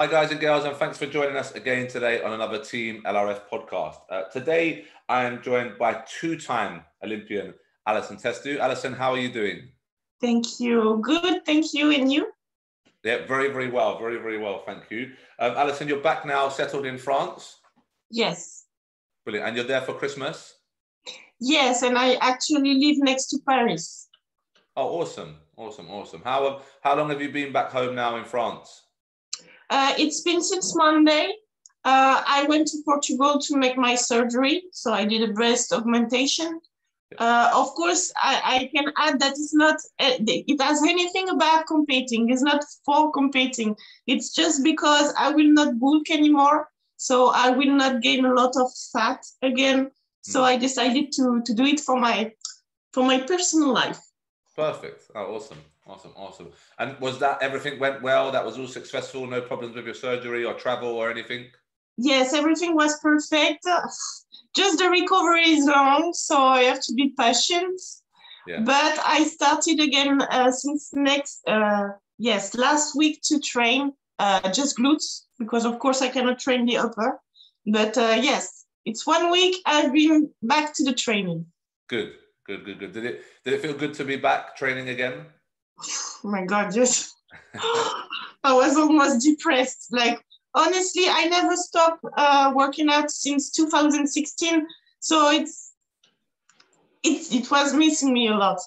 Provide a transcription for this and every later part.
Hi, guys and girls, and thanks for joining us again today on another Team LRF podcast. Uh, today, I am joined by two time Olympian Allison Testu. Allison, how are you doing? Thank you. Good. Thank you. And you? Yeah, very, very well. Very, very well. Thank you. Um, Allison, you're back now, settled in France? Yes. Brilliant. And you're there for Christmas? Yes, and I actually live next to Paris. Oh, awesome. Awesome. Awesome. How, how long have you been back home now in France? Uh, it's been since Monday. Uh, I went to Portugal to make my surgery, so I did a breast augmentation. Uh, of course, I, I, can add that it's not uh, it has anything about competing. It's not for competing. It's just because I will not bulk anymore, so I will not gain a lot of fat again. So hmm. I decided to to do it for my for my personal life. Perfect. Oh, awesome. Awesome, awesome. And was that everything went well? That was all successful? No problems with your surgery or travel or anything? Yes, everything was perfect. Just the recovery is long, so I have to be patient. Yeah. But I started again uh, since next, uh, yes, last week to train uh, just glutes because, of course, I cannot train the upper. But uh, yes, it's one week. I've been back to the training. Good, good, good, good. Did it did it feel good to be back training again? oh my god just i was almost depressed like honestly i never stopped uh, working out since 2016 so it's it, it was missing me a lot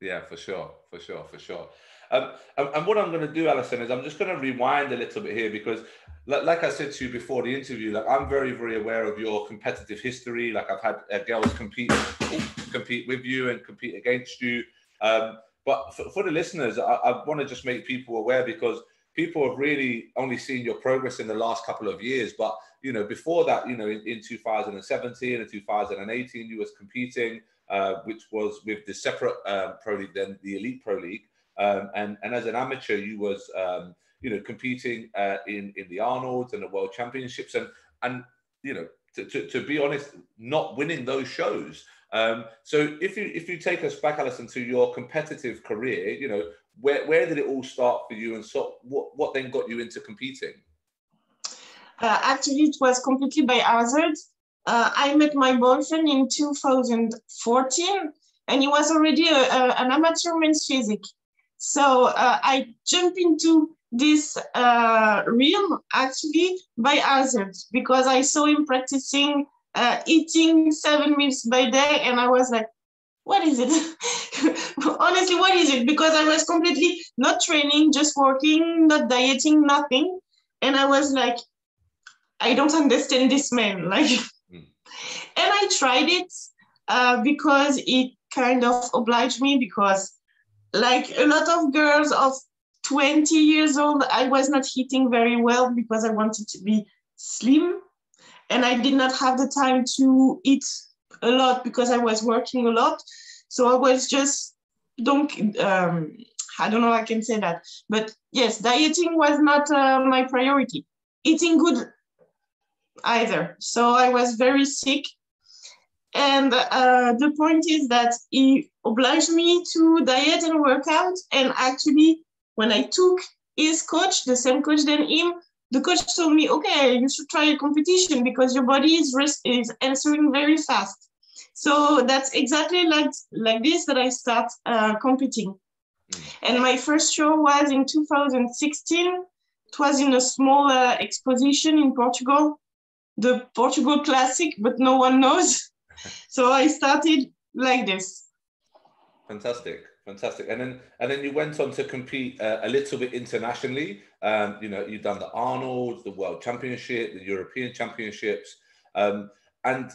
yeah for sure for sure for sure um, and, and, what I'm going to do, Allison, is I'm just going to rewind a little bit here because, like, like, I said to you before the interview, like I'm very, very aware of your competitive history. Like I've had uh, girls compete, compete with you and compete against you. Um, but for, for the listeners, I, I want to just make people aware because people have really only seen your progress in the last couple of years. But you know, before that, you know, in, in 2017 and 2018, you was competing, uh, which was with the separate um, pro league, then the elite pro league, um, and and as an amateur, you was um, you know competing uh, in in the Arnold's and the World Championships, and and you know, to, to, to be honest, not winning those shows. Um, so if you if you take us back, Allison, to your competitive career, you know, where where did it all start for you, and so what what then got you into competing? Uh, actually, it was completely by hazard. Uh, I met my boyfriend in 2014, and he was already a, a, an amateur men's physique. So uh, I jumped into this uh, realm actually by hazard because I saw him practicing uh, eating seven meals by day, and I was like, what is it? Honestly, what is it? Because I was completely not training, just working, not dieting, nothing. And I was like, I don't understand this man. Like, mm. and I tried it uh, because it kind of obliged me because like a lot of girls of 20 years old, I was not eating very well because I wanted to be slim and I did not have the time to eat a lot because I was working a lot. So I was just don't um, I don't know I can say that, but yes, dieting was not uh, my priority. Eating good either. So I was very sick, and uh, the point is that he obliged me to diet and work out. And actually, when I took his coach, the same coach than him, the coach told me, okay, you should try a competition because your body is, is answering very fast. So that's exactly like, like this that I start uh, competing. Mm. And my first show was in 2016. It was in a small uh, exposition in Portugal, the Portugal Classic, but no one knows. so I started like this. Fantastic fantastic. And then and then you went on to compete uh, a little bit internationally. Um, you know, you've done the Arnold, the World Championship, the European Championships, um, and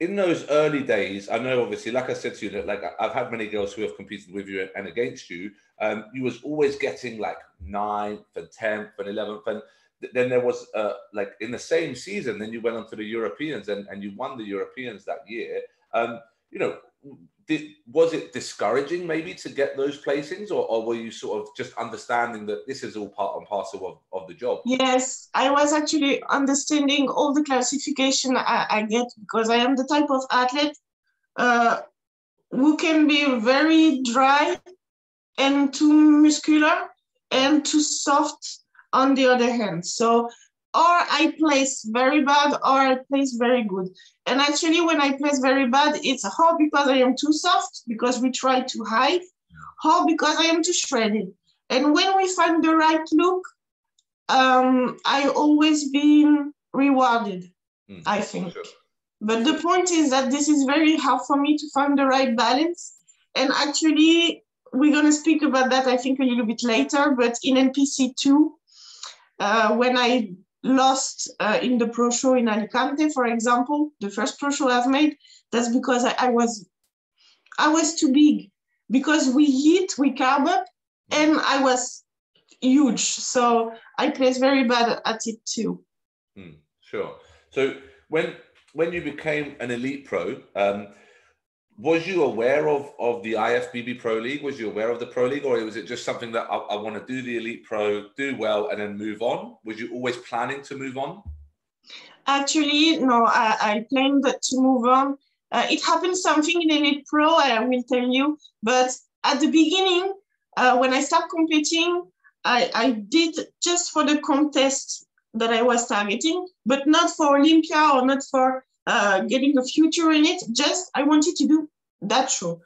in those early days, I know obviously, like I said to you, that like I've had many girls who have competed with you and against you. Um, you was always getting like ninth and tenth and eleventh, and then there was uh, like in the same season. Then you went on to the Europeans and and you won the Europeans that year. Um, you know, did, was it discouraging maybe to get those placings or, or, were you sort of just understanding that this is all part and parcel of, of the job yes i was actually understanding all the classification i, I get because i am the type of athlete uh, who can be very dry and too muscular and too soft on the other hand. So, or I place very bad or I place very good. And actually, when I place very bad, it's hard because I am too soft, because we try to hide, or because I am too shredded. And when we find the right look, um, I always been rewarded, mm, I think. Sure. But the point is that this is very hard for me to find the right balance. And actually, we're going to speak about that, I think, a little bit later. But in NPC2, uh, when I lost uh, in the pro show in Alicante, for example, the first pro show I've made, that's because I, I was I was too big because we hit, we carb up, and I was huge. So I placed very bad at it too. Mm, sure. So when when you became an elite pro, um, was you aware of of the IFBB Pro League? Was you aware of the Pro League, or was it just something that I, I want to do the Elite Pro, do well, and then move on? Was you always planning to move on? Actually, no. I, I planned to move on. Uh, it happened something in Elite Pro. I will tell you. But at the beginning, uh, when I started competing, I, I did just for the contest that I was targeting, but not for Olympia or not for uh, getting a future in it. Just I wanted to do that show.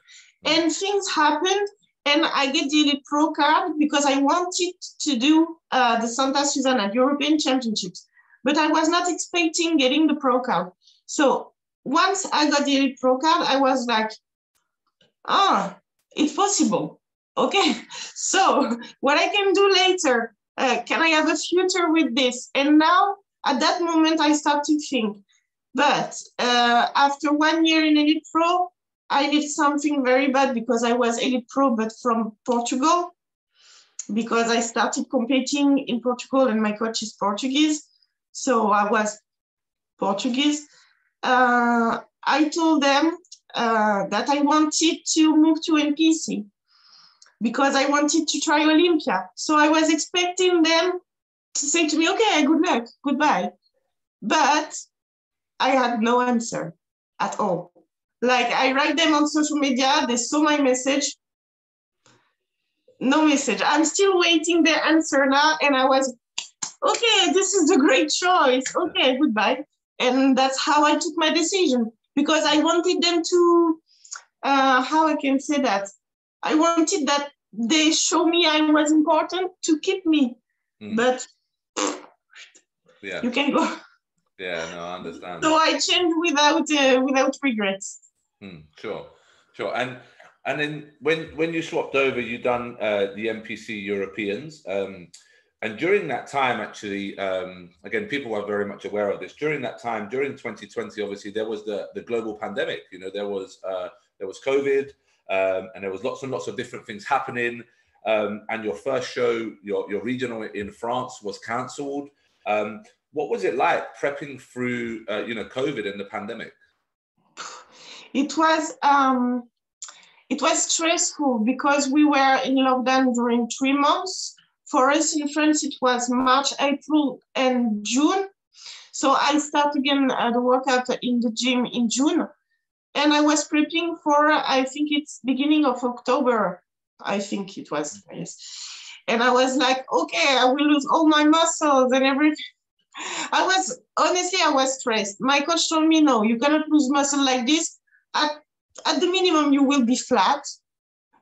And things happened, and I get the Elite Pro card because I wanted to do uh, the Santa Susana European Championships, but I was not expecting getting the Pro card. So once I got the Elite Pro card, I was like, ah, it's possible. Okay, so what I can do later, uh, can I have a future with this? And now at that moment, I start to think, but uh, after one year in Elite Pro, I did something very bad because I was Elite Pro, but from Portugal, because I started competing in Portugal and my coach is Portuguese. So I was Portuguese. Uh, I told them uh, that I wanted to move to NPC because I wanted to try Olympia. So I was expecting them to say to me, okay, good luck, goodbye. But I had no answer at all. Like I write them on social media, they saw my message, no message. I'm still waiting the answer now. And I was, okay, this is the great choice. Okay, goodbye. And that's how I took my decision because I wanted them to, uh, how I can say that? I wanted that they show me I was important to keep me. Mm. But yeah. you can go. Yeah, no, I understand. So I changed without uh, without regrets. Mm, sure, sure. And and then when when you swapped over, you done uh, the NPC Europeans. Um, and during that time, actually, um, again, people were very much aware of this. During that time, during 2020, obviously, there was the, the global pandemic. You know, there was uh, there was COVID, um, and there was lots and lots of different things happening. Um, and your first show, your, your regional in France, was cancelled. Um, what was it like prepping through, uh, you know, COVID and the pandemic? It was um, it was stressful because we were in lockdown during three months. For us in France, it was March, April, and June. So I start again uh, the workout in the gym in June and I was prepping for, I think it's beginning of October, I think it was, yes. And I was like, okay, I will lose all my muscles and everything. I was, honestly, I was stressed. My coach told me, no, you cannot lose muscle like this. At, at the minimum, you will be flat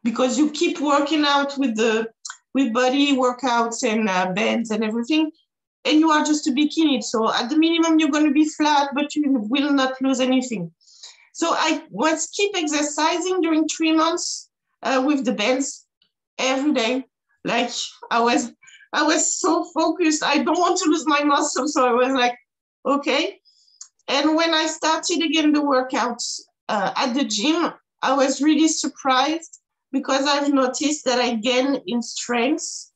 because you keep working out with the with body workouts and uh, bends and everything and you are just a bikini so at the minimum you're going to be flat but you will not lose anything so I was keep exercising during three months uh, with the bands every day. Like I was, I was so focused. I don't want to lose my muscle, so I was like, okay. And when I started again the workouts uh, at the gym, I was really surprised because I've noticed that I gain in strength,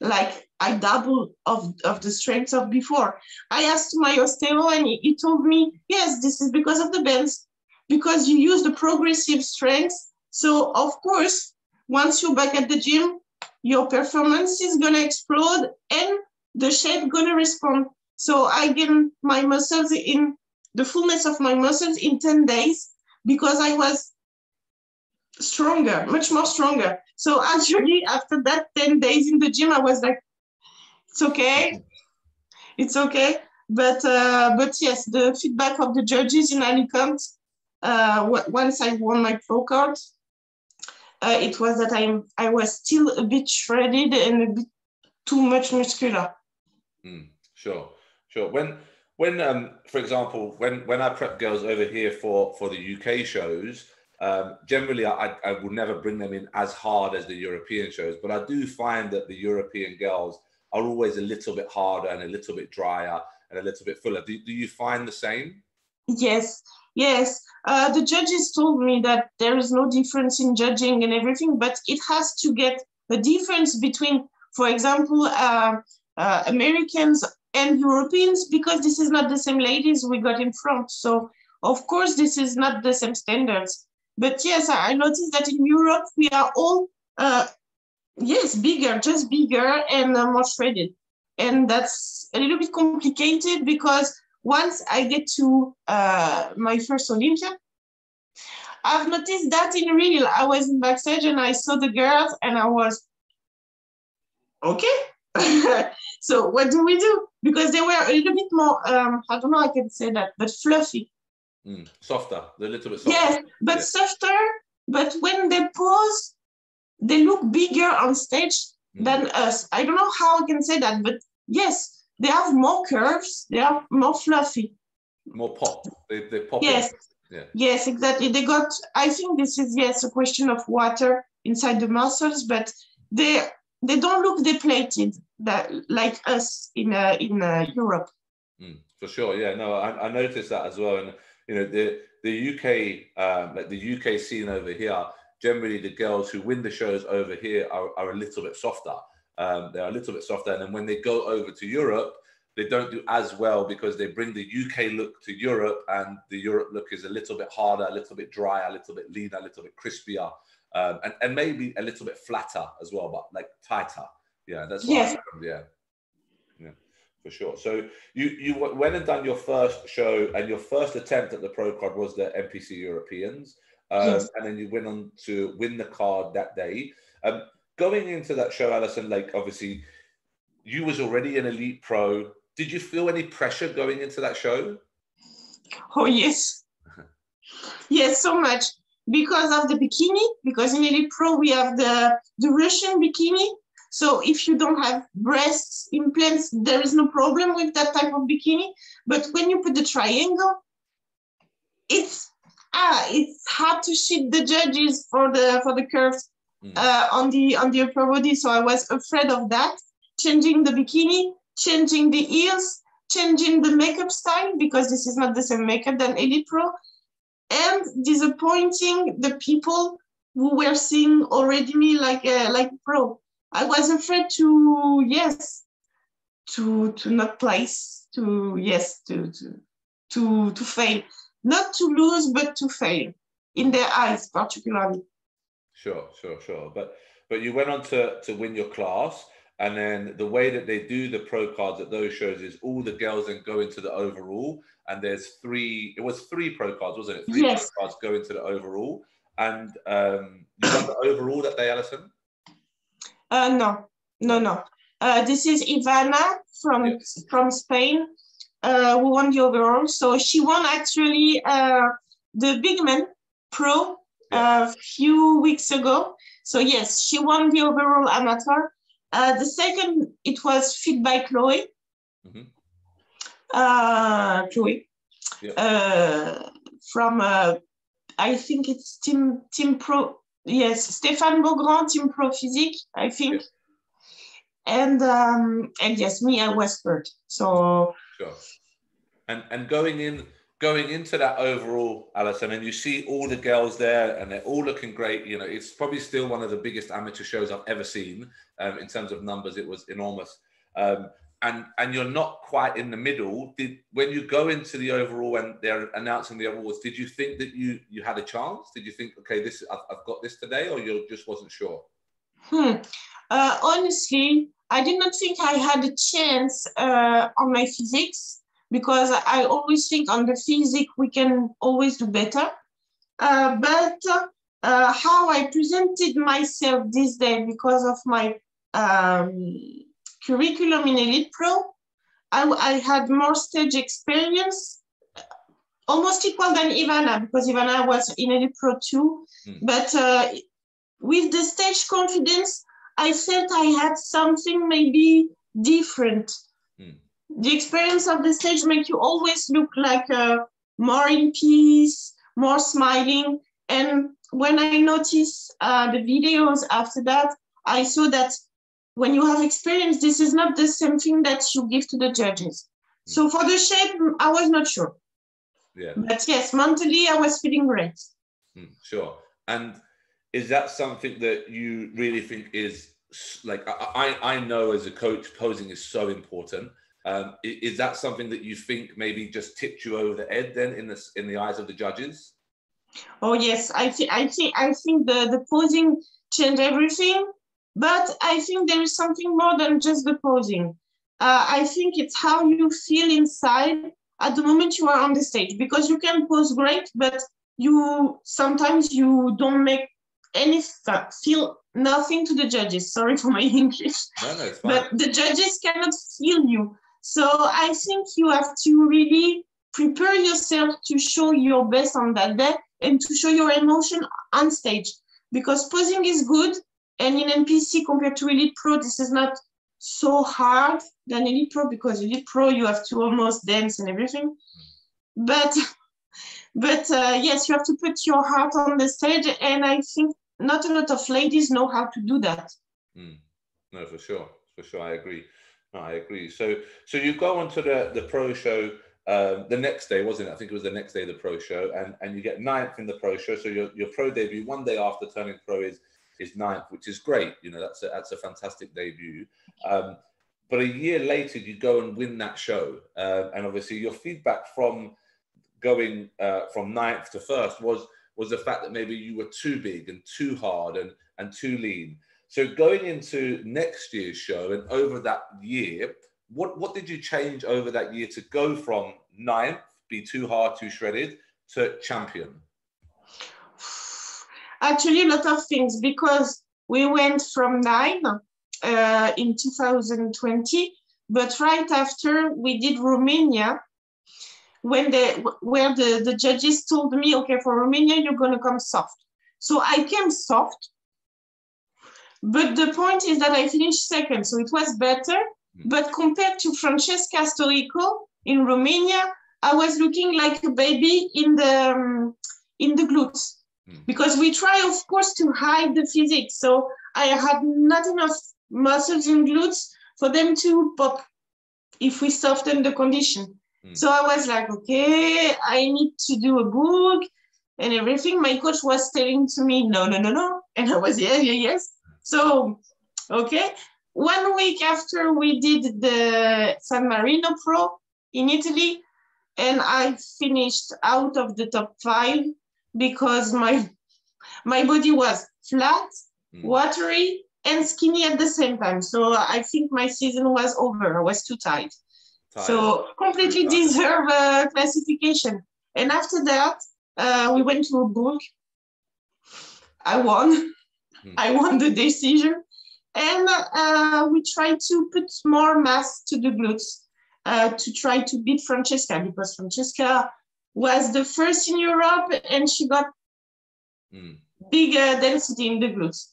like I double of, of the strength of before. I asked my osteo and he, he told me, yes, this is because of the bands because you use the progressive strength. So of course, once you're back at the gym, your performance is gonna explode and the shape gonna respond. So I gain my muscles in the fullness of my muscles in 10 days because I was stronger, much more stronger. So actually after that 10 days in the gym, I was like it's okay. It's okay. But uh, but yes, the feedback of the judges in Alicante uh, once I won my pro card, uh, it was that I'm I was still a bit shredded and a bit too much muscular. Mm, sure, sure. When when um, for example, when when I prep girls over here for for the UK shows, um, generally I, I will never bring them in as hard as the European shows, but I do find that the European girls are always a little bit harder and a little bit drier and a little bit fuller. Do, do you find the same? Yes, yes. Uh, the judges told me that there is no difference in judging and everything, but it has to get a difference between, for example, uh, uh, Americans and Europeans, because this is not the same ladies we got in front. So, of course, this is not the same standards. But yes, I noticed that in Europe, we are all, uh, yes, bigger, just bigger and uh, more shredded and that's a little bit complicated because once I get to uh, my first Olympia, I've noticed that in real. I was in backstage and I saw the girls and I was okay. so what do we do? Because they were a little bit more, um, I don't know I can say that, but fluffy. Mm, softer, a little bit softer. Yes, but yeah. softer. But when they pose, they look bigger on stage than us. I don't know how I can say that, but yes, they have more curves. They are more fluffy. More pop. They, they pop. Yes. Yeah. Yes, exactly. They got. I think this is yes a question of water inside the muscles, but they they don't look depleted that like us in uh, in uh, Europe. Mm, for sure. Yeah. No, I, I noticed that as well, and you know the the UK um, like the UK scene over here generally the girls who win the shows over here are, are a little bit softer. Um, they're a little bit softer. And then when they go over to Europe, they don't do as well because they bring the UK look to Europe and the Europe look is a little bit harder, a little bit drier, a little bit leaner, a little bit crispier, um, and, and maybe a little bit flatter as well, but like tighter. Yeah, that's yes. yeah. Yeah, for sure. So you you went and done your first show and your first attempt at the pro card was the NPC Europeans. Um, yes. And then you went on to win the card that day. Um, going into that show, Allison, like obviously you was already an elite pro. Did you feel any pressure going into that show? Oh yes, yes, so much because of the bikini. Because in elite pro we have the the Russian bikini. So if you don't have breasts implants, there is no problem with that type of bikini. But when you put the triangle, it's ah, it's hard to shoot the judges for the for the curves. Uh, on the on the upper body. So I was afraid of that. Changing the bikini, changing the heels, changing the makeup style because this is not the same makeup than Elite Pro, and disappointing the people who were seeing already me like a, like pro. I was afraid to yes, to to not place, to yes, to to to to fail not to lose, but to fail in their eyes, particularly. Sure, sure, sure. But but you went on to to win your class, and then the way that they do the pro cards at those shows is all the girls then go into the overall, and there's three. It was three pro cards, wasn't it? Three yes. pro cards go into the overall, and um, you won the overall that day, Allison. Uh, no, no, no. Uh, this is Ivana from yes. from Spain uh, who won the overall. So she won actually uh, the Big Man A few weeks ago. So yes, she won the overall amateur. Uh, the second, it was fit by Chloe. Mm-hmm. Uh, Chloe. Yeah. Uh, from, uh, I think it's Team Team Pro. Yes, Stéphane Beaugrand, Team Pro Physique, I think. And um, and yes, me, I was third. So Sure. And and going in going into that overall, Allison, and you see all the girls there, and they're all looking great. You know, it's probably still one of the biggest amateur shows I've ever seen um, in terms of numbers. It was enormous. Um, and and you're not quite in the middle. Did when you go into the overall and they're announcing the awards, did you think that you you had a chance? Did you think, okay, this I've, I've got this today, or you just wasn't sure? Hmm. Uh, honestly, I did not think I had a chance uh, on my physics because I always think on the physics we can always do better. Uh, but uh, how I presented myself this day because of my um, curriculum in Elite Pro. I, I had more stage experience, almost equal than Ivana, because Ivana was in Elite Pro too. Mm. But uh, with the stage confidence, I felt I had something maybe different. Mm. The experience of the stage make you always look like uh, more in peace, more smiling. And when I noticed uh, the videos after that, I saw that when you have experience, this is not the same thing that you give to the judges. Mm. So for the shape, I was not sure. Yeah. But yes, mentally, I was feeling great. Mm, sure. And is that something that you really think is like I, I know as a coach posing is so important um, is that something that you think maybe just tipped you over the head then in the in the eyes of the judges oh yes i think i think i think the the posing changed everything but i think there is something more than just the posing uh, i think it's how you feel inside at the moment you are on the stage because you can pose great but you sometimes you don't make any feel nothing to the judges. Sorry for my English. No, no, but the judges cannot feel you. So I think you have to really prepare yourself to show your best on that day and to show your emotion on stage. Because posing is good, and in NPC compared to Elite Pro, this is not so hard than Elite Pro because Elite Pro you have to almost dance and everything. But but uh, yes, you have to put your heart on the stage, and I think not a lot of ladies know how to do that. Mm. No, for sure, for sure, I agree. I agree. So, so you go on to the the pro show um, the next day, wasn't it? I think it was the next day of the pro show, and and you get ninth in the pro show. So your your pro debut one day after turning pro is is ninth, which is great. You know, that's a, that's a fantastic debut. Um, but a year later, you go and win that show, uh, and obviously your feedback from going uh, from ninth to first was was the fact that maybe you were too big and too hard and, and too lean. So going into next year's show and over that year, what, what did you change over that year to go from ninth, be too hard, too shredded, to champion? Actually, a lot of things because we went from nine uh, in 2020, but right after we did Romania, when the where the, the judges told me, okay, for Romania, you're gonna come soft. So I came soft. But the point is that I finished second, so it was better. Hmm. But compared to Francesca Storico in Romania, I was looking like a baby in the um, in the glutes mm. because we try, of course, to hide the physics. So I had not enough muscles in glutes for them to pop if we soften the condition. Mm. So I was like, okay, I need to do a book and everything. My coach was telling to me, no, no, no, no. And I was, yeah, yeah, yes. So, okay. One week after we did the San Marino Pro in Italy, and I finished out of the top five because my my body was flat, mm. watery, and skinny at the same time. So I think my season was over. I was too tight. So completely deserve a classification. And after that, uh, we went to a book. I won. I won the decision. And uh, we tried to put more mass to the glutes uh, to try to beat Francesca because Francesca was the first in Europe and she got mm. bigger density in the glutes.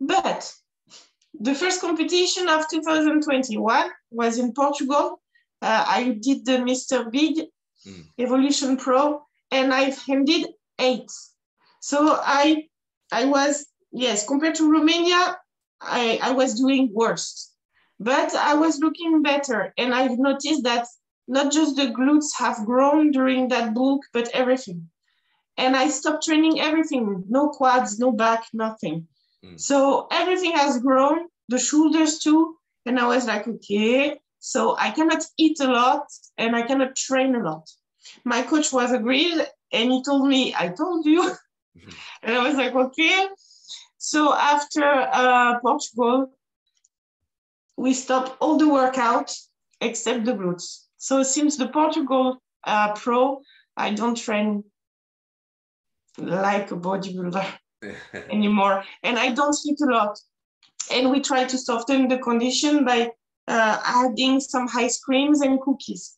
But the first competition of 2021 was in Portugal. Uh, I did the Mr. Big mm. Evolution Pro and I ended eight. So I I was, yes, compared to Romania, I, I was doing worse. But I was looking better and I've noticed that not just the glutes have grown during that bulk, but everything. And I stopped training everything, no quads, no back, nothing. Mm. So everything has grown, the shoulders too. And I was like, okay, so I cannot eat a lot and I cannot train a lot. My coach was agreed and he told me, I told you. And I was like, okay. So after uh, Portugal, we stopped all the workout except the glutes. So since the Portugal uh, Pro, I don't train like a bodybuilder anymore. And I don't eat a lot. and we try to soften the condition by uh, adding some ice creams and cookies.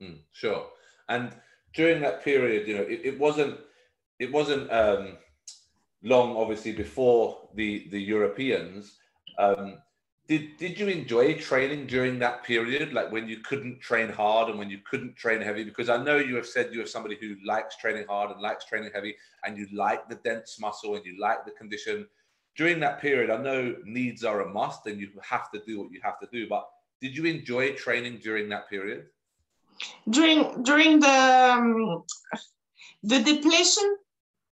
Mm, sure. And during that period, you know, it, it wasn't it wasn't um, long, obviously, before the the Europeans. Um, did did you enjoy training during that period, like when you couldn't train hard and when you couldn't train heavy? Because I know you have said you are somebody who likes training hard and likes training heavy, and you like the dense muscle and you like the condition. During that period, I know needs are a must, and you have to do what you have to do. But did you enjoy training during that period? During during the um, the depletion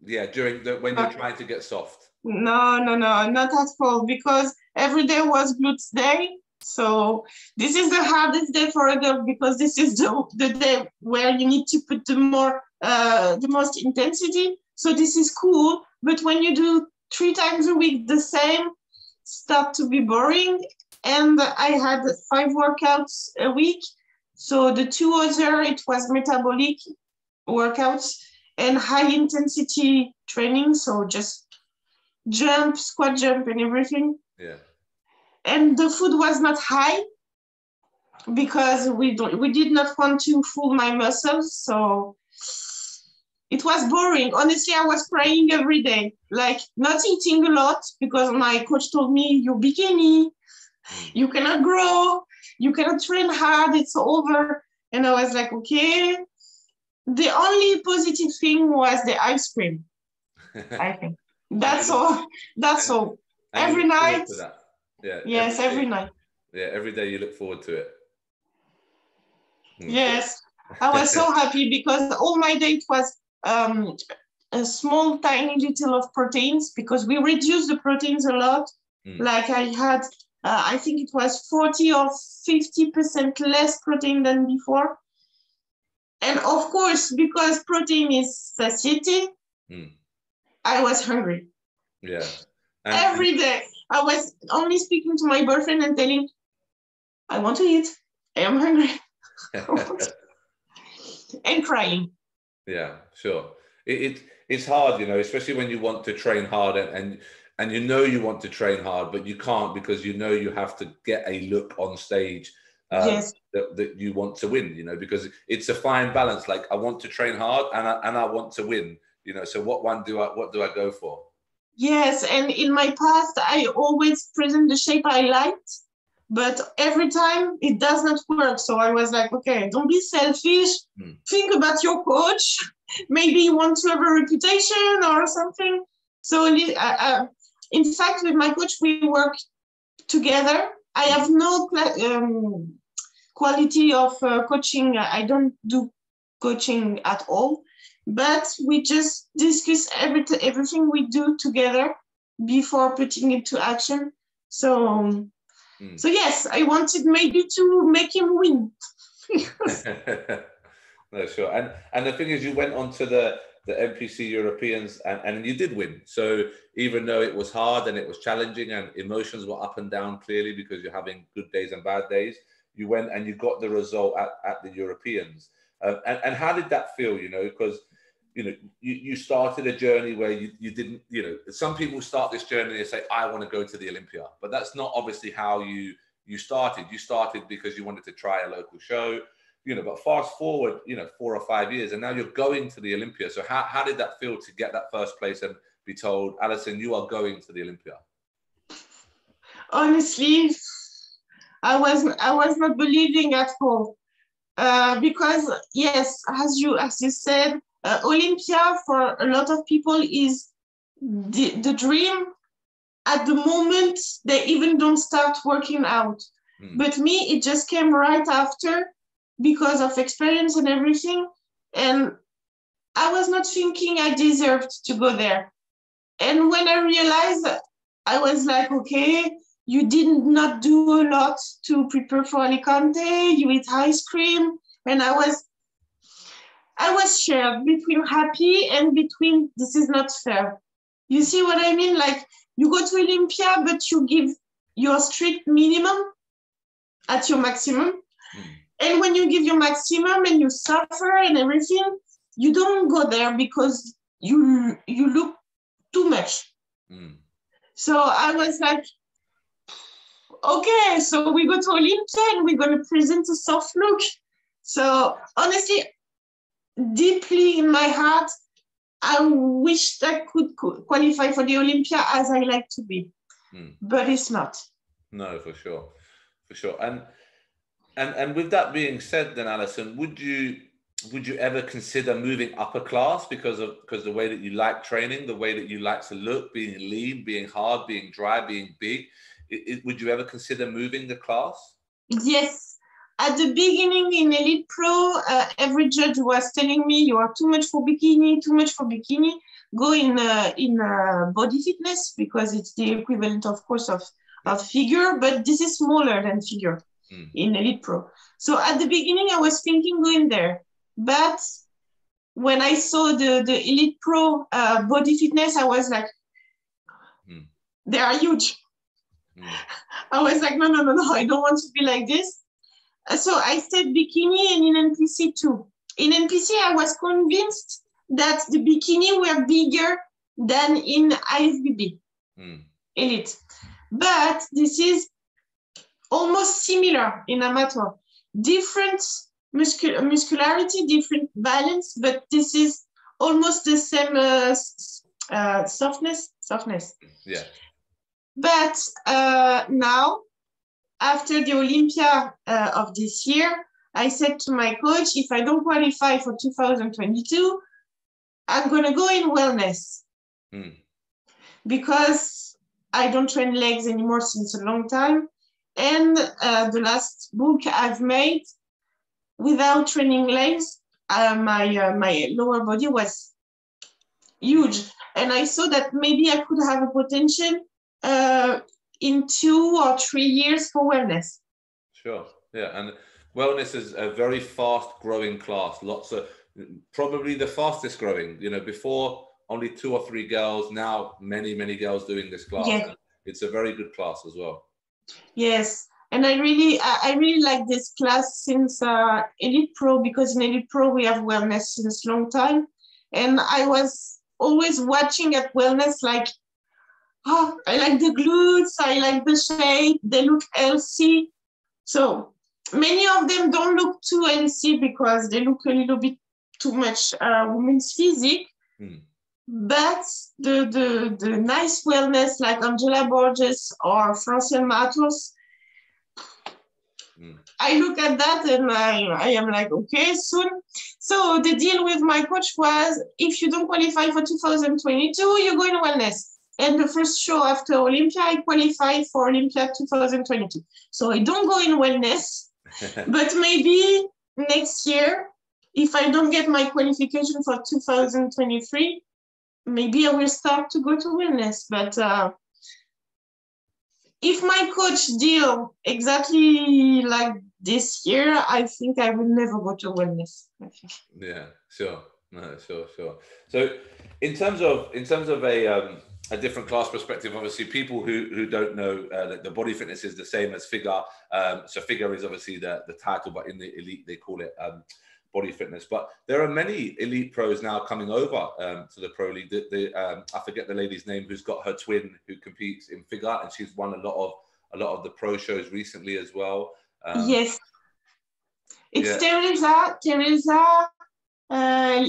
yeah, during the when you're trying to get soft. No, no, no, not at all. Because every day was glutes day. So this is the hardest day for a girl because this is the, the day where you need to put the more uh, the most intensity. So this is cool. But when you do three times a week the same, start to be boring. And I had five workouts a week. So the two other it was metabolic workouts and high intensity training. So just jump, squat jump, and everything. Yeah. And the food was not high because we don't, we did not want to fool my muscles. So it was boring. Honestly, I was crying every day, like not eating a lot because my coach told me you're bikini, mm. you cannot grow, you cannot train hard, it's over. And I was like, okay, the only positive thing was the ice cream. I think that's all. That's all. every night. Yeah. Yes, every, every night. Yeah, every day you look forward to it. Hmm. Yes, I was so happy because all my day was um, a small, tiny little of proteins because we reduced the proteins a lot. Mm. Like I had, uh, I think it was 40 or 50% less protein than before. And of course, because protein is satiety, mm. I was hungry. Yeah. And Every day. I was only speaking to my boyfriend and telling, I want to eat. I am hungry. and crying. Yeah, sure. It, it, it's hard, you know, especially when you want to train hard and, and and you know you want to train hard, but you can't because you know you have to get a look on stage um, yes. that, that you want to win, you know, because it's a fine balance. Like I want to train hard and I, and I want to win, you know, so what one do I, what do I go for? Yes. And in my past, I always present the shape I liked, but every time it does not work. So I was like, okay, don't be selfish. Hmm. Think about your coach. Maybe you want to have a reputation or something. So uh, uh, in fact, with my coach, we work together. I have no um, quality of uh, coaching, I don't do coaching at all, but we just discuss every, everything we do together before putting it to action. So, mm. so yes, I wanted maybe to make him win. no, sure. And and the thing is, you went on to the the NPC Europeans and, and you did win. So even though it was hard and it was challenging and emotions were up and down clearly because you're having good days and bad days, you went and you got the result at, at the Europeans. Uh, and, and how did that feel, you know, because, you know, you, you started a journey where you, you didn't, you know, some people start this journey and say, I want to go to the Olympia, but that's not obviously how you, you started. You started because you wanted to try a local show, you know, but fast forward, you know, four or five years and now you're going to the Olympia. So how, how did that feel to get that first place and be told, Allison, you are going to the Olympia? Honestly, I was I was not believing at all uh, because yes, as you as you said, uh, Olympia for a lot of people is the, the dream. At the moment, they even don't start working out. Mm. But me, it just came right after because of experience and everything. And I was not thinking I deserved to go there. And when I realized, I was like, okay, you did not do a lot to prepare for Alicante. You eat ice cream, and I was, I was shared between happy and between this is not fair. You see what I mean? Like you go to Olympia, but you give your strict minimum at your maximum. Mm. And when you give your maximum and you suffer and everything, you don't go there because you you look too much. Mm. So I was like, okay, so we go to Olympia and we're going to present a soft look. So honestly, deeply in my heart, I wish I could qualify for the Olympia as I like to be, mm. but it's not. No, for sure, for sure. And and and with that being said, then Allison, would you would you ever consider moving upper class because of because the way that you like training, the way that you like to look, being lean, being hard, being dry, being big? It, would you ever consider moving the class? Yes. At the beginning in Elite Pro, uh, every judge was telling me you are too much for bikini, too much for bikini. Go in uh, in uh, body fitness because it's the equivalent, of course, of of figure, but this is smaller than figure mm. in Elite Pro. So at the beginning, I was thinking going there but when I saw the, the Elite Pro uh, body fitness, I was like, mm. they are huge. Mm. I was like, no, no, no, no, I don't want to be like this. Uh, so I said bikini and in NPC too. In NPC, I was convinced that the bikini were bigger than in IFBB mm. Elite. But this is almost similar in amateur. Different muscul muscularity, different balance, but this is almost the same uh, uh, softness. Softness. Yeah. But uh, now, after the Olympia uh, of this year, I said to my coach, if I don't qualify for 2022, I'm going to go in wellness mm. because I don't train legs anymore since a long time. And uh, the last book I've made without training legs, uh, my uh, my lower body was huge, and I saw that maybe I could have a potential uh, in two or three years for wellness. Sure, yeah, and wellness is a very fast growing class. Lots of probably the fastest growing. You know, before only two or three girls, now many many girls doing this class. Yeah. It's a very good class as well. Yes, and I really, I really like this class since uh, Elite Pro because in Elite Pro we have wellness since long time, and I was always watching at wellness like, oh, I like the glutes, I like the shape, they look healthy. So many of them don't look too healthy because they look a little bit too much uh, women's physique. Mm. But the, the, the nice wellness like Angela Borges or Francine Matos, I look at that and I, I am like, okay, soon. So the deal with my coach was if you don't qualify for 2022, you go in wellness. And the first show after Olympia, I qualified for Olympia 2022. So I don't go in wellness, but maybe next year, if I don't get my qualification for 2023, maybe I will start to go to wellness. But uh, if my coach deal exactly like this year, I think I will never go to wellness. Yeah, sure. No, sure, sure. So, in terms of in terms of a um, a different class perspective, obviously, people who who don't know uh, that the body fitness is the same as figure. Um, so, figure is obviously the the title, but in the elite they call it um, body fitness. But there are many elite pros now coming over um, to the pro league. The, the um, I forget the lady's name who's got her twin who competes in figure, and she's won a lot of a lot of the pro shows recently as well. Um, yes, it's yeah. Teresa Teresa uh,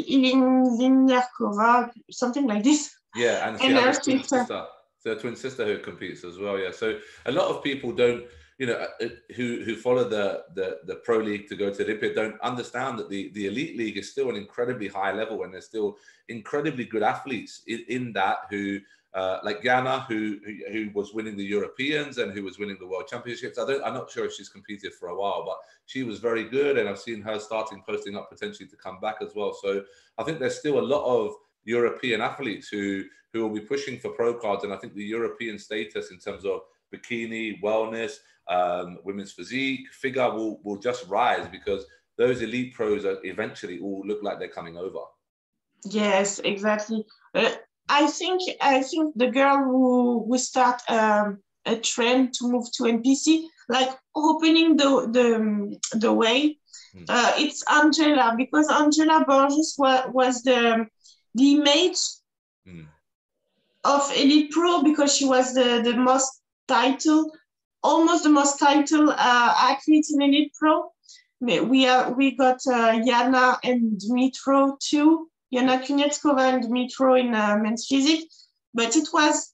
Liniakova, something like this. Yeah, and, and her twin sister. So twin sister who competes as well. Yeah, so a lot of people don't you know, uh, uh, who who follow the, the the pro league to go to Olympia don't understand that the the elite league is still an incredibly high level, and there's still incredibly good athletes in, in that who. Uh, like Yana, who, who, who was winning the Europeans and who was winning the World Championships. I don't, I'm not sure if she's competed for a while, but she was very good, and I've seen her starting posting up potentially to come back as well. So I think there's still a lot of European athletes who who will be pushing for pro cards, and I think the European status in terms of bikini, wellness, um, women's physique, figure will, will just rise because those elite pros are eventually all look like they're coming over. Yes, exactly. Uh, I think I think the girl who will start um, a trend to move to NPC, like opening the the, the way, hmm. uh, it's Angela because Angela Borges was, was the the image mm. of Elite Pro because she was the, the most title almost the most title uh, athletes in Elite Pro. We are we got uh, Yana and Dmitro too. Yana Kunetskova and Dmitro in uh, men's physique, but it was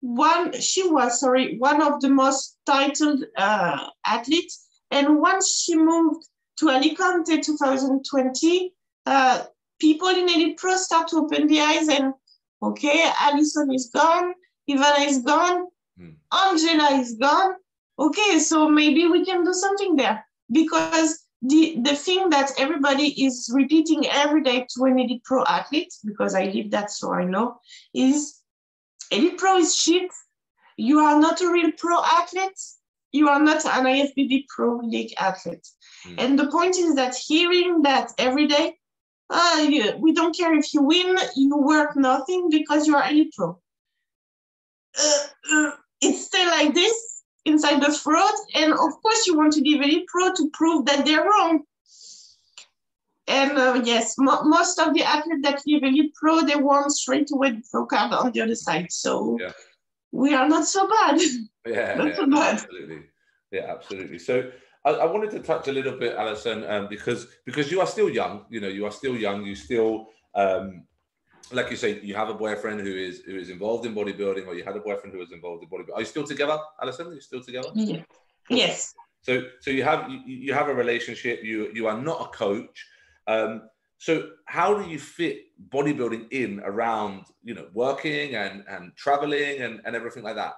one. She was sorry one of the most titled uh, athletes, and once she moved to Alicante 2020, uh, people in Elite Pro start to open the eyes and okay, Allison is gone, Ivana is gone, hmm. Angela is gone. Okay, so maybe we can do something there because the the thing that everybody is repeating every day to an elite pro athlete because i live that so i know is elite pro is shit. You are not a real pro athlete. You are not an ifbb pro league athlete. Mm. and the point is that hearing that every day uh, you, we don't care if you win you work nothing because you are elite pro. Uh, uh, it's still like this inside the fraud. And of course, you want to be very Pro to prove that they're wrong. And uh, yes, mo most of the athletes that leave Elite Pro, they want straight away the pro card on the other side. So yeah. we are not so bad. Yeah, not yeah, so bad. absolutely. Yeah, absolutely. So I, I, wanted to touch a little bit, Allison, um, because because you are still young. You know, you are still young. You still um, like you say, you have a boyfriend who is who is involved in bodybuilding, or you had a boyfriend who was involved in bodybuilding. Are you still together, Allison? Are you still together? Yeah. Yes. So so you have you, you have a relationship. You you are not a coach. Um, so how do you fit bodybuilding in around you know working and and traveling and and everything like that?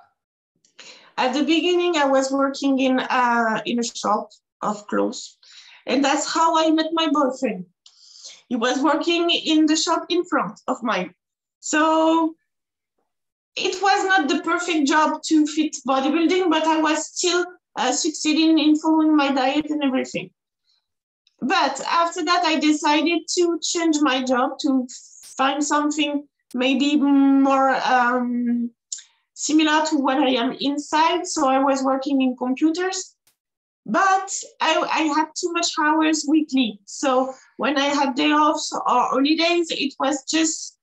At the beginning, I was working in uh, in a shop of clothes, and that's how I met my boyfriend. He was working in the shop in front of mine. So it was not the perfect job to fit bodybuilding, but I was still uh, succeeding in following my diet and everything. But after that, I decided to change my job to find something maybe more um, similar to what I am inside. So I was working in computers, but I, I had too much hours weekly. So when I had day offs or holidays, it was just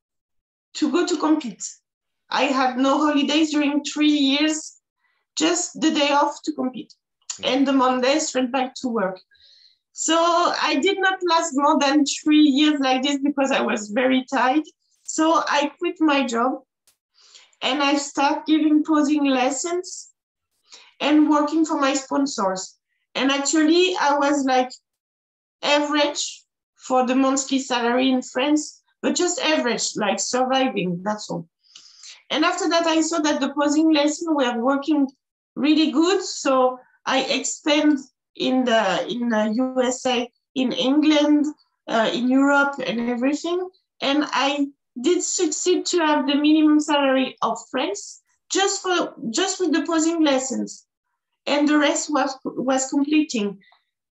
to go to compete. I had no holidays during three years, just the day off to compete. Mm. And the Monday straight back to work. So I did not last more than three years like this because I was very tired. So I quit my job and I start giving posing lessons and working for my sponsors. And actually, I was like average for the monthly salary in France, but just average, like surviving, that's all. And after that, I saw that the posing lesson were working really good. So I expand in the in the USA, in England, uh, in Europe, and everything. And I did succeed to have the minimum salary of France just for just with the posing lessons, and the rest was was completing.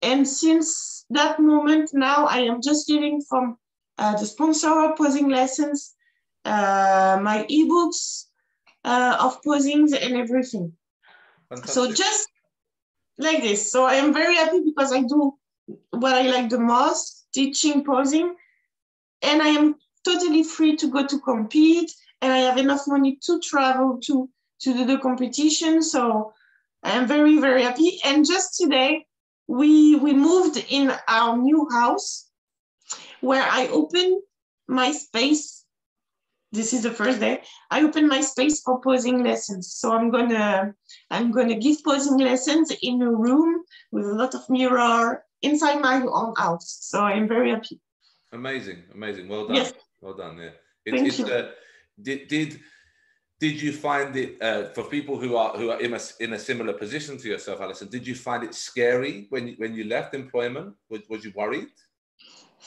And since that moment, now I am just living from uh, the sponsor posing lessons, uh, my ebooks uh, of posings and everything. Fantastic. So just like this. So I am very happy because I do what I like the most, teaching posing, and I am totally free to go to compete, and I have enough money to travel to to do the competition. So I am very very happy. And just today, we we moved in our new house where I opened my space. This is the first day. I opened my space for posing lessons. So I'm gonna I'm gonna give posing lessons in a room with a lot of mirror inside my own house. So I'm very happy. Amazing, amazing. Well done. Yes. Well done. Yeah. It, Thank you. Uh, did did did you find it uh, for people who are who are in a, in a similar position to yourself allison did you find it scary when you, when you left employment? Was, was you worried?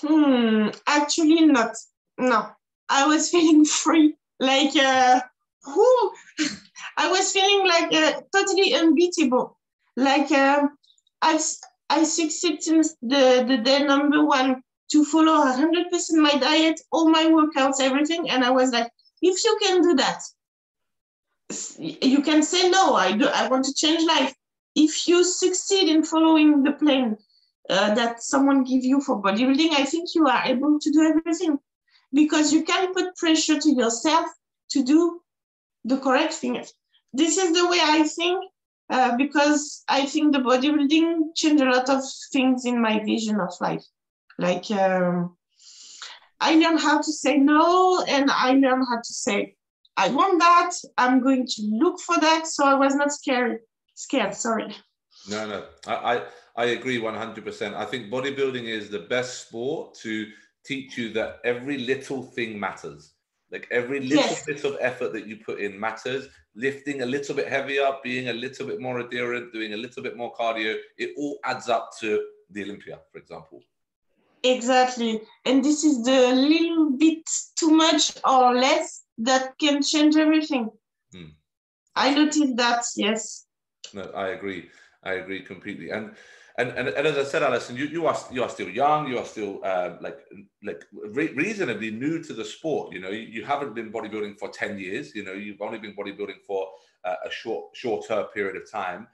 Hmm actually not. No. I was feeling free like uh i was feeling like uh, totally unbeatable. Like uh, i i succeeded since the the day number one to follow 100% my diet all my workouts everything and i was like if you can do that you can say no i do i want to change life. If you succeed in following the plan uh, that someone give you for bodybuilding i think you are able to do everything. Because you can put pressure to yourself to do the correct thing. This is the way i think uh, because I think the bodybuilding changed a lot of things in my vision of life. Like um, I learned how to say no, and I learned how to say I want that. I'm going to look for that. So I was not scared. Scared. Sorry. No, no, I I, I agree 100%. I think bodybuilding is the best sport to teach you that every little thing matters. Like every little yes. bit of effort that you put in matters. Lifting a little bit heavier, being a little bit more adherent, doing a little bit more cardio, it all adds up to the Olympia, for example. Exactly. And this is the little bit too much or less that can change everything. Hmm. I noticed that, yes. No, I agree. I agree completely. And and, and, and as I said, Allison, you, you are you are still young. You are still uh, like like re- reasonably new to the sport. You know, you, you, haven't been bodybuilding for ten years. You know, you've only been bodybuilding for uh, a short shorter period of time.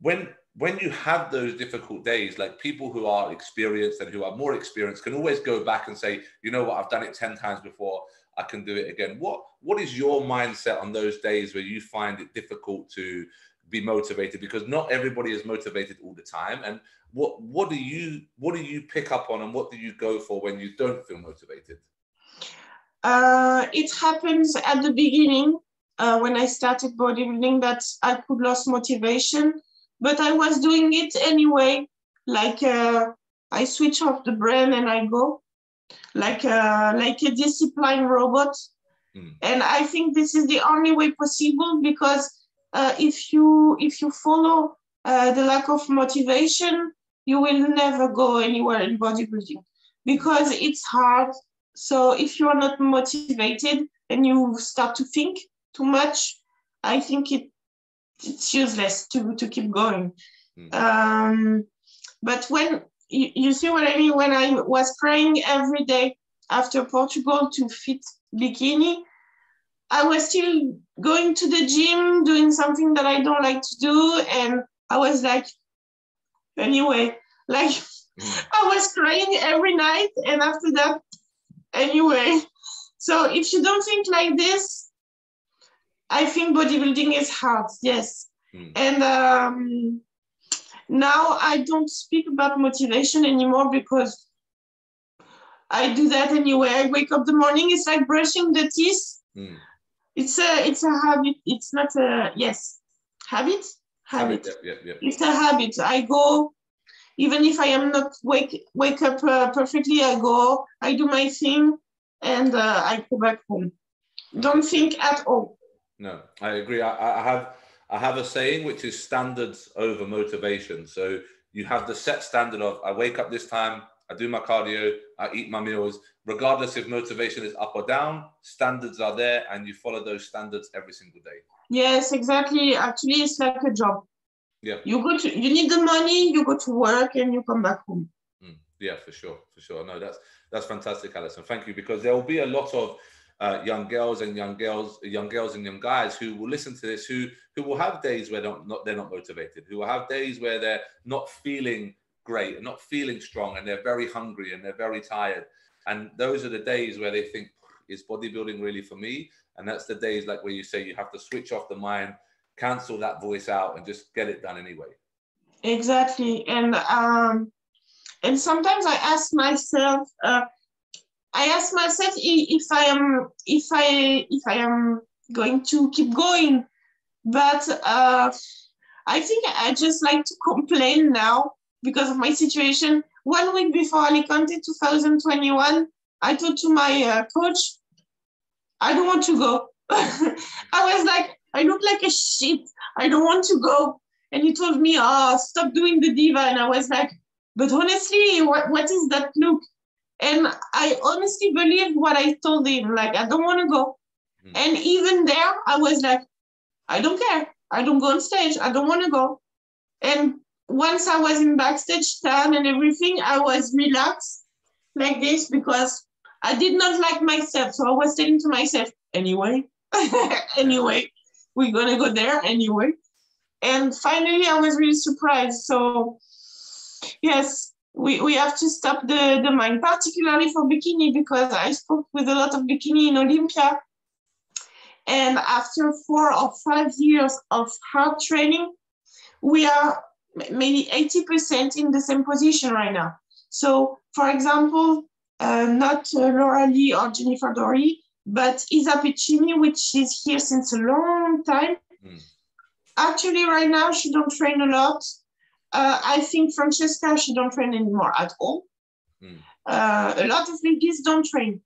When when you have those difficult days, like people who are experienced and who are more experienced can always go back and say, you know what, I've done it ten times before. I can do it again. What what is your mindset on those days where you find it difficult to be motivated? Because not everybody is motivated all the time. And what what do you what do you pick up on and what do you go for when you don't feel motivated? Uh, it happens at the beginning uh, when i started bodybuilding that i could lose motivation but i was doing it anyway. Like uh, i switch off the brain and i go like a, uh, like a disciplined robot mm. and i think this is the only way possible because uh, if you if you follow uh, the lack of motivation, you will never go anywhere in bodybuilding because it's hard. So if you are not motivated and you start to think too much, I think it it's useless to to keep going. Mm. Um, but when you, you see what I mean, when I was praying every day after Portugal to fit bikini, I was still going to the gym, doing something that I don't like to do. And I was like, anyway, like. I was crying every night. And after that, anyway. So if you don't think like this, I think bodybuilding is hard, yes. Mm. And um, now I don't speak about motivation anymore because I do that anyway. I wake up the morning, it's like brushing the teeth. Mm it's a it's a habit. It's not a yes. Habit? Habit, habit yeah, yeah, yeah. it's a habit. I go even if i am not wake wake up uh, perfectly i go i do my thing and uh, i go back home. Don't think at all. No i agree. I, I have i have a saying which is standards over motivation so you have the set standard of i wake up this time I do my cardio, I eat my meals, regardless if motivation is up or down, standards are there and you follow those standards every single day. Yes, exactly. Actually, it's like a job. Yeah. You go to, you need the money, you go to work and you come back home. Mm, yeah, for sure. For sure. No, that's, that's fantastic, Allison. Thank you. Because there will be a lot of uh, young girls and young girls, young girls and young guys who will listen to this, who who will have days where not, not they're not motivated, who will have days where they're not feeling great and not feeling strong and they're very hungry and they're very tired. And those are the days where they think, is bodybuilding really for me? And that's the days like where you say you have to switch off the mind, cancel that voice out and just get it done anyway. Exactly. And um and sometimes I ask myself, uh, I ask myself if I am if I if I am going to keep going. But uh I think I just like to complain now because of my situation. One week before Alicante 2021, I told to my uh, coach, I don't want to go. I was like, I look like a shit. I don't want to go. And he told me, oh, stop doing the diva. And I was like, but honestly, what, what is that look? And I honestly believe what I told him. Like, I don't want to go. Mm. And even there, I was like, I don't care. I don't go on stage. I don't want to go. And once I was in backstage stand and everything, I was relaxed like this because I did not like myself. So I was saying to myself, anyway, anyway, we're gonna go there anyway. And finally, I was really surprised. So, yes, we, we have to stop the, the mind, particularly for bikini, because I spoke with a lot of bikini in Olympia. And after four or five years of hard training, we are maybe 80% in the same position right now. So, for example, uh, not uh, Lauralie or Jennifer Dorie, but Isa Piccini, which is here since a long time. Mm. Actually, right now she don't train a lot. Uh, I think Francesca she don't train anymore at all. Mm. a lot of ladies don't train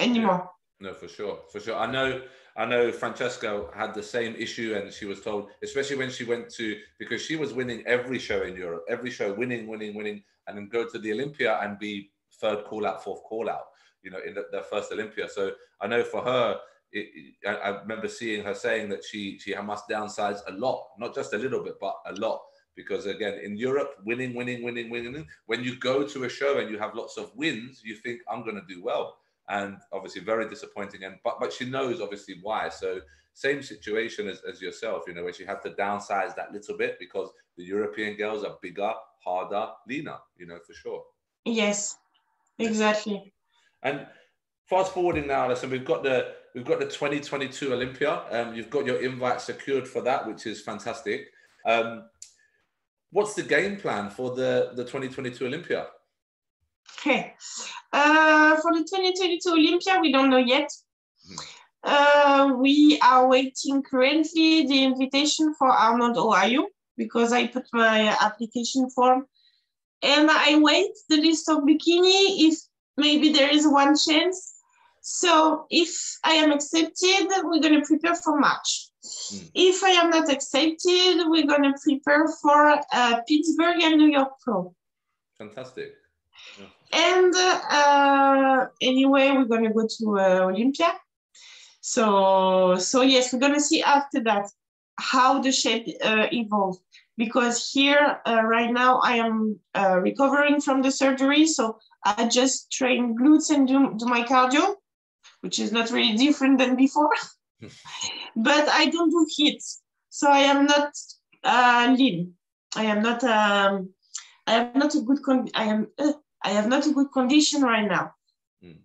anymore. Yeah. No, for sure, for sure. I know I know Francesca had the same issue, and she was told, especially when she went to, because she was winning every show in Europe, every show, winning, winning, winning, and then go to the Olympia and be third call out, fourth call out, you know, in the, the first Olympia. So I know for her, it, I, I remember seeing her saying that she she must downsize a lot, not just a little bit, but a lot. Because again, in Europe, winning, winning, winning, winning. When you go to a show and you have lots of wins, you think I'm going to do well and obviously very disappointing. And but but she knows obviously why. So same situation as, as yourself, you know, where she had to downsize that little bit because the European girls are bigger, harder, leaner, you know, for sure. Yes, exactly. And fast forwarding now, listen, we've got the we've got the 2022 Olympia. Um, you've got your invite secured for that, which is fantastic. Um, what's the game plan for the the 2022 Olympia? Okay. Uh, for the 2022 Olympia, we don't know yet. Uh, we are waiting currently the invitation for Arnold, Ohio, because I put my application form. And I wait the list of bikini if maybe there is one chance. So if I am accepted, we're going to prepare for March. Mm. If I am not accepted, we're going to prepare for uh, Pittsburgh and New York Pro. Fantastic. And uh, anyway, we're gonna go to uh, Olympia. So, so yes, we're gonna see after that how the shape uh, evolves. Because here, uh, right now, I am uh, recovering from the surgery. So I just train glutes and do, do my cardio, which is not really different than before. but I don't do hits. So I am not uh, lean. I am not um, I am not a good con I am uh, I have not a good condition right now. Mm.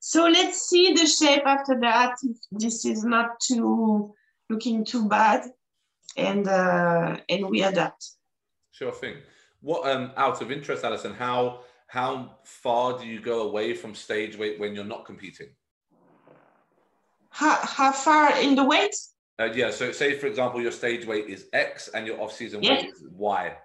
So let's see the shape after that. If this is not too looking too bad, and uh, and we adapt. Sure thing. What um out of interest, Allison, how how far do you go away from stage weight when you're not competing? How, how far in the weight? Uh, yeah, so say for example your stage weight is X and your off-season yes. weight is Y.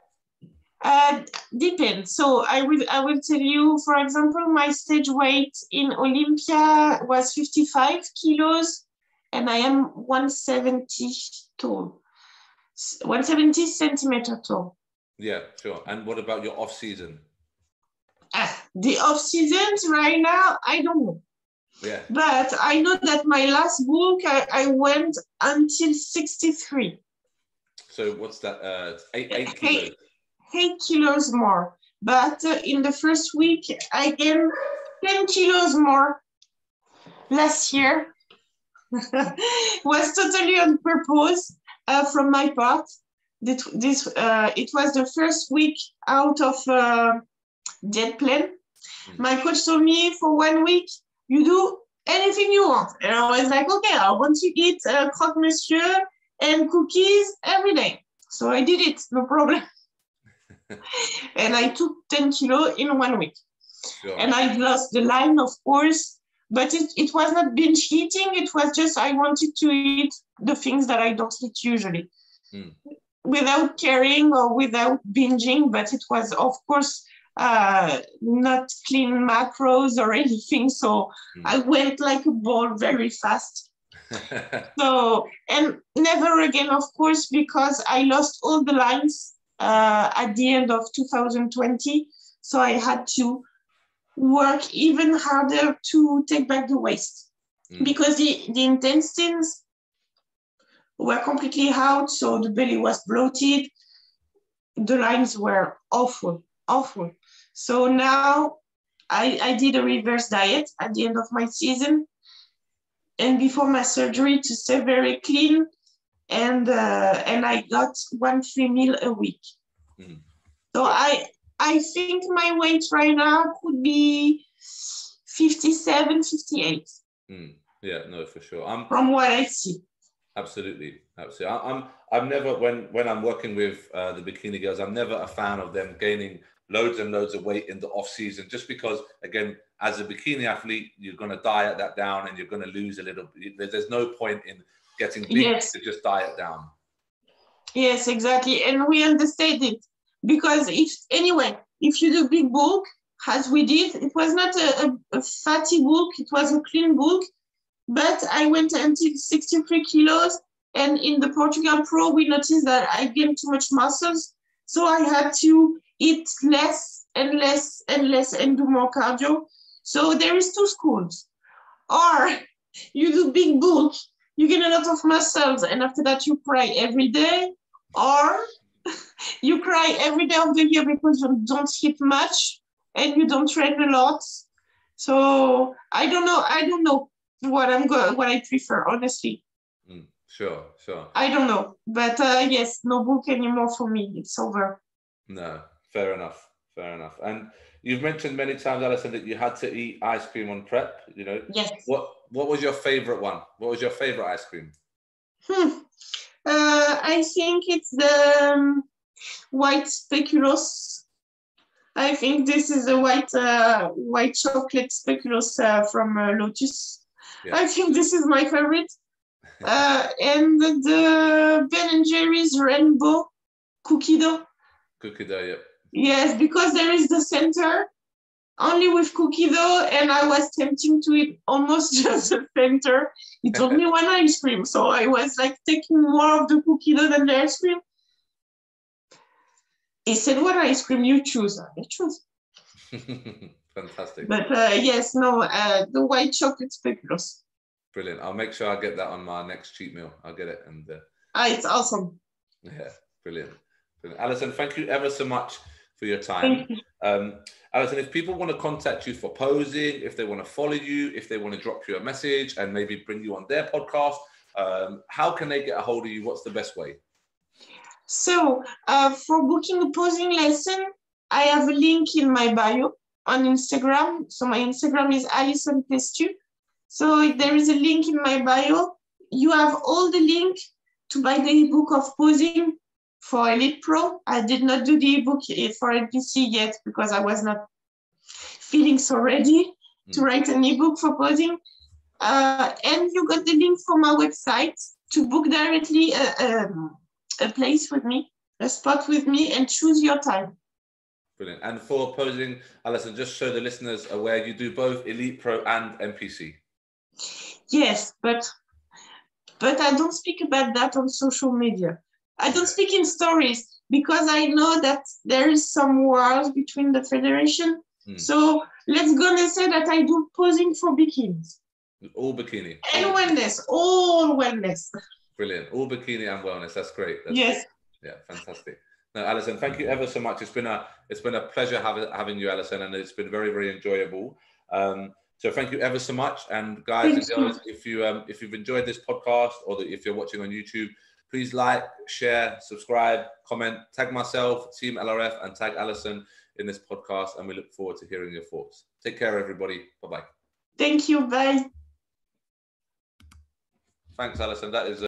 Uh, depends. So I will I will tell you, for example, my stage weight in Olympia was 55 kilos, and I am 170 tall, 170 centimeter tall. Yeah, sure. And what about your off season? Uh, the off seasons right now, I don't know. Yeah. But I know that my last book, I, I went until 63. So what's that? Uh, eight, eight kilos eight kilos more. But uh, in the first week, I gained 10 kilos more last year. was totally on purpose uh, from my part. This, this uh, it was the first week out of uh, jet plane. Mm. My coach told me for one week, you do anything you want. And I was like, okay, I want to eat uh, croque monsieur and cookies every day. So I did it, no problem. and I took 10 kilo in one week. Sure. And I lost the line, of course, but it, it was not binge eating. It was just I wanted to eat the things that I don't eat usually mm. without caring or without binging. But it was, of course, uh, not clean macros or anything. So mm. I went like a ball very fast. so, and never again, of course, because I lost all the lines uh, at the end of 2020. So I had to work even harder to take back the waist mm. because the, the intestines were completely out. So the belly was bloated. The lines were awful, awful. So now I, I did a reverse diet at the end of my season and before my surgery to stay very clean and uh, and I got one free meal a week. Mm. So I I think my weight right now could be 57, 58. Mm. Yeah, no, for sure. I'm from what I see. Absolutely, absolutely. I, am I'm never when when I'm working with uh, the bikini girls, I'm never a fan of them gaining loads and loads of weight in the off season, just because again, as a bikini athlete, you're going to diet that down and you're going to lose a little. There's no point in getting big yes. to just diet down. Yes, exactly, and we understand it because if anyway, if you do big bulk as we did, it was not a, a, a fatty bulk; it was a clean bulk but I went until 63 kilos. And in the Portugal Pro, we noticed that I gained too much muscles. So I had to eat less and less and less and do more cardio. So there is two schools. Or you do big bulk, you gain a lot of muscles, and after that you cry every day. Or you cry every day of the year because you don't hit much and you don't train a lot. So I don't know. I don't know what I'm going, what I prefer, honestly. Mm, sure, sure. I don't know, but uh, yes, no book anymore for me. It's over. No, fair enough, fair enough. And you've mentioned many times, Allison, that you had to eat ice cream on prep. You know, yes. What What was your favorite one? What was your favorite ice cream? Hmm. Uh, I think it's the um, white speculoos. I think this is the white uh, white chocolate speculoos uh, from uh, Lotus. Yeah. I think this is my favorite. Uh, and the Ben and Jerry's Rainbow Cookie Dough. Cookie Dough, yeah. Yes, because there is the center only with cookie dough, and I was tempting to eat almost just the center. It's only one ice cream, so I was like taking more of the cookie dough than the ice cream. He said, "What ice cream you choose?" I choose. Fantastic. But uh, yes, no, uh, the white chocolate speculoos. Brilliant. I'll make sure I get that on my next cheat meal. I'll get it and. Uh, ah, it's awesome. Yeah, brilliant. brilliant. Allison, thank you ever so much for your time. Um, Allison, if people want to contact you for posing, if they want to follow you, if they want to drop you a message and maybe bring you on their podcast, um, how can they get a hold of you? What's the best way? So, uh, for booking a posing lesson, I have a link in my bio on Instagram. So my Instagram is Allison Pestu. So there is a link in my bio. You have all the link to buy the ebook of posing for Elite Pro. I did not do the ebook for NPC yet because I was not feeling so ready mm. to hmm. write an ebook for posing. Uh, and you got the link from my website to book directly a, a, a place with me, a spot with me, and choose your time. Brilliant. And for posing, Allison, just show the listeners aware you do both Elite Pro and NPC. Yes, but but I don't speak about that on social media. I don't speak in stories because I know that there is some wars between the federation. Hmm. So let's go and say that I do posing for bikinis. All bikini. And wellness, all wellness. Brilliant. All bikini and wellness. That's great. That's yes. Great. Yeah, fantastic. No, Allison, thank you ever so much. It's been a it's been a pleasure having having you, Allison, and it's been very very enjoyable. Um, so thank you ever so much. And guys and girls, if you um, if you've enjoyed this podcast or the, if you're watching on YouTube, please like, share, subscribe, comment, tag myself, Team LRF, and tag Allison in this podcast. And we look forward to hearing your thoughts. Take care, everybody. Bye bye. Thank you. Bye. Thanks, Allison. That is. Uh,